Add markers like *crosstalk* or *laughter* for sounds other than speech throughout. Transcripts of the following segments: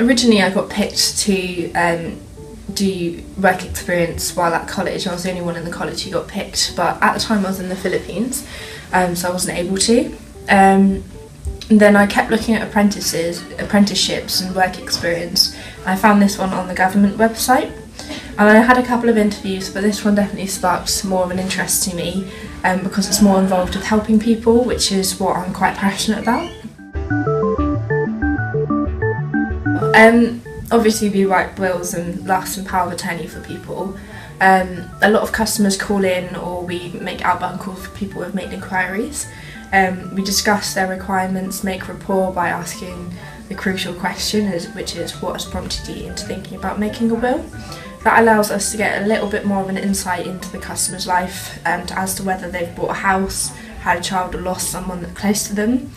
originally I got picked to um, do work experience while at college. I was the only one in the college who got picked, but at the time I was in the Philippines, um, so I wasn't able to. Um, and then I kept looking at apprentices, apprenticeships, and work experience. I found this one on the government website, and I had a couple of interviews, but this one definitely sparked more of an interest to me um, because it's more involved with helping people, which is what I'm quite passionate about. Um, obviously, we write wills and lasting power of attorney for people. Um, a lot of customers call in, or we make outbound calls for people who have made inquiries. Um, we discuss their requirements, make rapport by asking the crucial question, which is what has prompted you into thinking about making a will. That allows us to get a little bit more of an insight into the customer's life and as to whether they've bought a house, had a child, or lost someone close to them.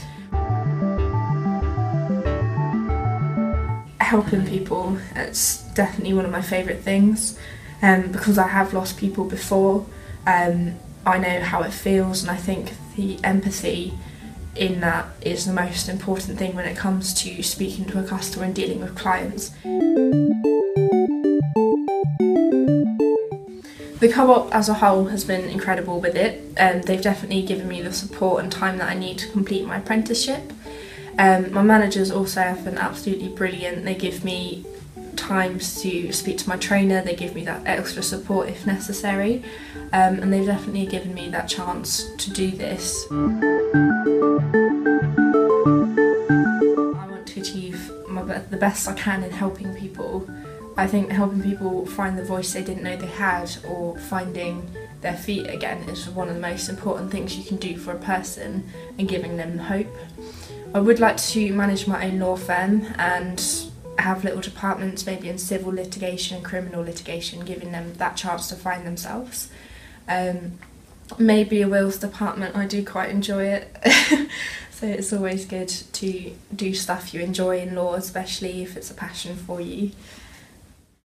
Helping people, it's definitely one of my favourite things um, because I have lost people before. Um, I know how it feels, and I think the empathy in that is the most important thing when it comes to speaking to a customer and dealing with clients. The co-op as a whole has been incredible with it and um, they've definitely given me the support and time that I need to complete my apprenticeship. Um, my managers also have been absolutely brilliant. They give me times to speak to my trainer, they give me that extra support if necessary, um, and they've definitely given me that chance to do this. I want to achieve my, the best I can in helping people. I think helping people find the voice they didn't know they had or finding their feet again is one of the most important things you can do for a person and giving them hope. I would like to manage my own law firm and have little departments maybe in civil litigation and criminal litigation, giving them that chance to find themselves. Um, maybe a wills department, I do quite enjoy it. *laughs* so it's always good to do stuff you enjoy in law, especially if it's a passion for you.